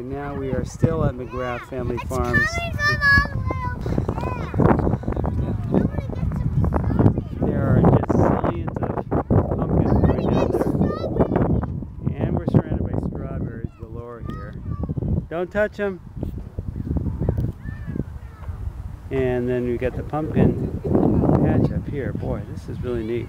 Okay, now we are still at McGrath Family Farms. There are just zillions of pumpkins right down there. And we're surrounded by strawberries galore here. Don't touch them. And then we got the pumpkin patch up here. Boy, this is really neat.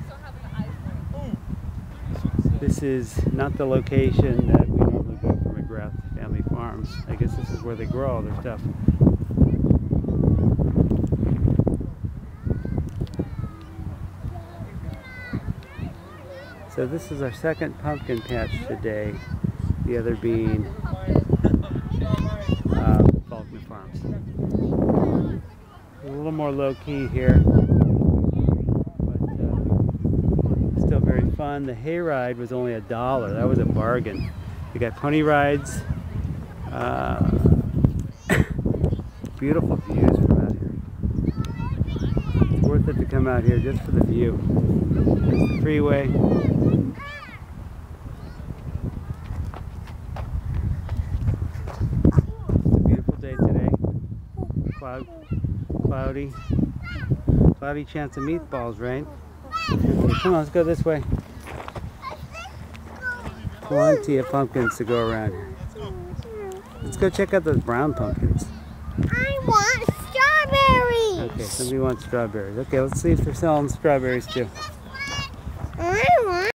This is not the location that we normally go for McGrath Family Farms. I guess this is where they grow all their stuff. So this is our second pumpkin patch today, the other being uh, Farms. A little more low key here, but uh, still very fun. The hay ride was only a dollar. That was a bargain. We got pony rides, uh, beautiful views from out here. It's worth it to come out here just for the view. There's the freeway. It's a beautiful day today. Cloud, cloudy, cloudy chance of meatballs, right? Okay, come on, let's go this way. Plenty of pumpkins to go around here. Let's go check out those brown pumpkins. I want strawberries. Okay, somebody wants strawberries. Okay, let's see if they're selling strawberries too.